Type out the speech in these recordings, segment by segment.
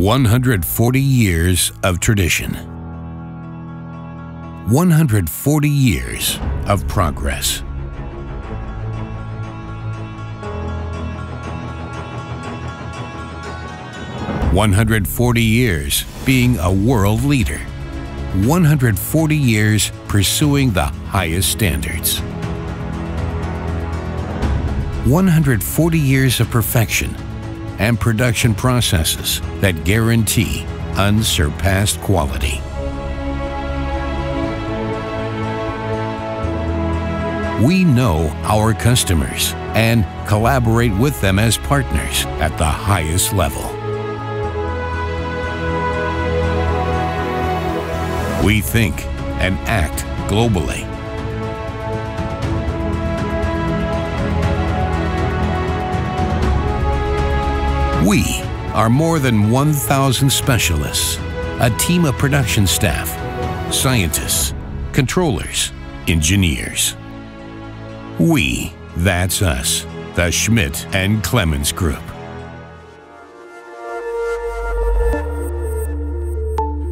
140 years of tradition. 140 years of progress. One hundred forty years being a world leader. 140 years pursuing the highest standards. 140 years of perfection and production processes that guarantee unsurpassed quality. We know our customers and collaborate with them as partners at the highest level. We think and act globally We are more than 1,000 specialists, a team of production staff, scientists, controllers, engineers. We, that's us, the Schmidt and Clemens Group.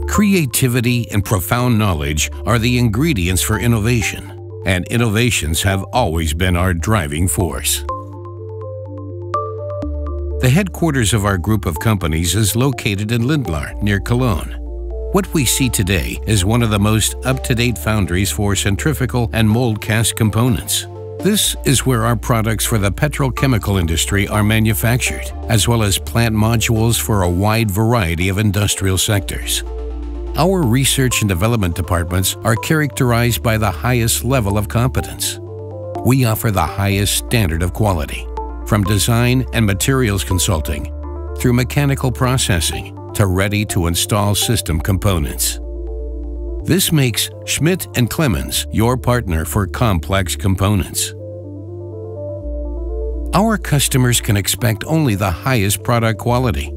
Creativity and profound knowledge are the ingredients for innovation, and innovations have always been our driving force. The headquarters of our group of companies is located in Lindlar, near Cologne. What we see today is one of the most up-to-date foundries for centrifugal and mold cast components. This is where our products for the petrochemical industry are manufactured, as well as plant modules for a wide variety of industrial sectors. Our research and development departments are characterized by the highest level of competence. We offer the highest standard of quality from design and materials consulting through mechanical processing to ready-to-install system components. This makes Schmidt & Clemens your partner for complex components. Our customers can expect only the highest product quality.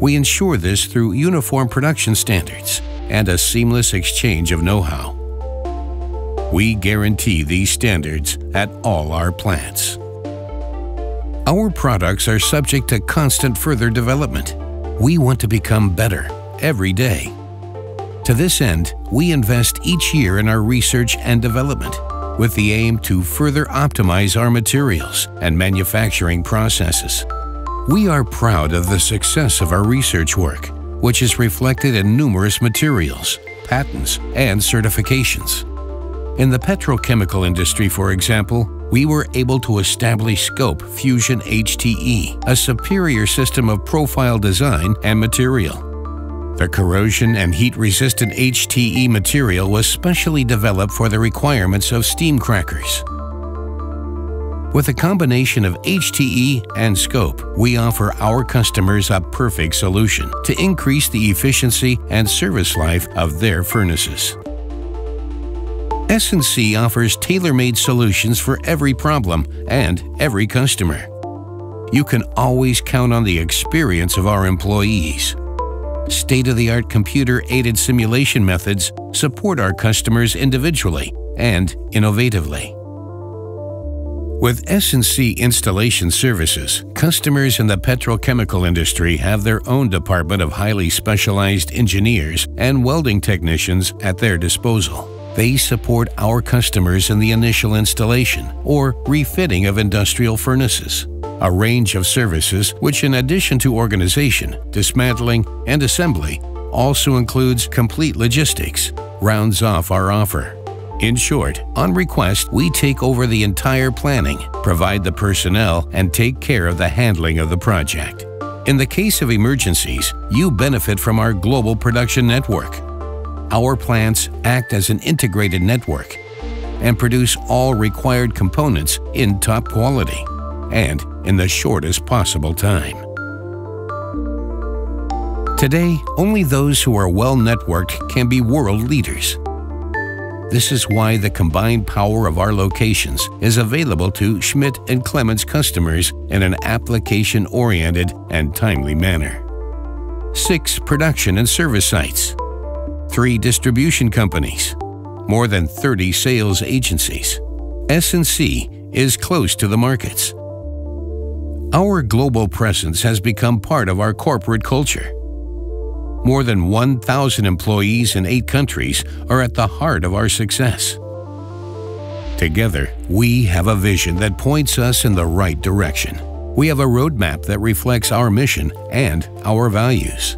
We ensure this through uniform production standards and a seamless exchange of know-how. We guarantee these standards at all our plants. Our products are subject to constant further development. We want to become better every day. To this end, we invest each year in our research and development with the aim to further optimize our materials and manufacturing processes. We are proud of the success of our research work, which is reflected in numerous materials, patents, and certifications. In the petrochemical industry, for example, we were able to establish Scope Fusion HTE, a superior system of profile design and material. The corrosion and heat-resistant HTE material was specially developed for the requirements of steam crackers. With a combination of HTE and Scope, we offer our customers a perfect solution to increase the efficiency and service life of their furnaces. S&C offers tailor-made solutions for every problem and every customer. You can always count on the experience of our employees. State-of-the-art computer-aided simulation methods support our customers individually and innovatively. With S&C Installation Services, customers in the petrochemical industry have their own department of highly specialized engineers and welding technicians at their disposal. They support our customers in the initial installation or refitting of industrial furnaces, a range of services which in addition to organization, dismantling, and assembly also includes complete logistics, rounds off our offer. In short, on request, we take over the entire planning, provide the personnel, and take care of the handling of the project. In the case of emergencies, you benefit from our global production network, our plants act as an integrated network and produce all required components in top quality and in the shortest possible time. Today, only those who are well networked can be world leaders. This is why the combined power of our locations is available to Schmidt and Clemens customers in an application-oriented and timely manner. Six production and service sites, three distribution companies, more than 30 sales agencies. S&C is close to the markets. Our global presence has become part of our corporate culture. More than 1,000 employees in eight countries are at the heart of our success. Together, we have a vision that points us in the right direction. We have a roadmap that reflects our mission and our values.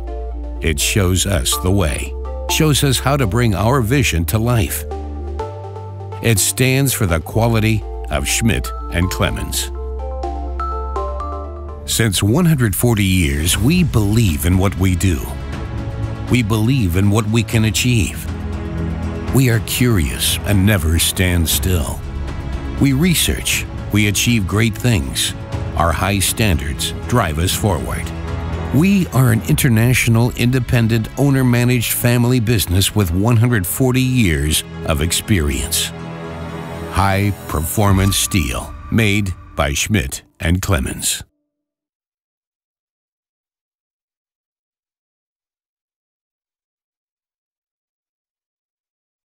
It shows us the way, shows us how to bring our vision to life. It stands for the quality of Schmidt and Clemens. Since 140 years, we believe in what we do. We believe in what we can achieve. We are curious and never stand still. We research, we achieve great things. Our high standards drive us forward. We are an international, independent, owner managed family business with 140 years of experience. High performance steel made by Schmidt and Clemens.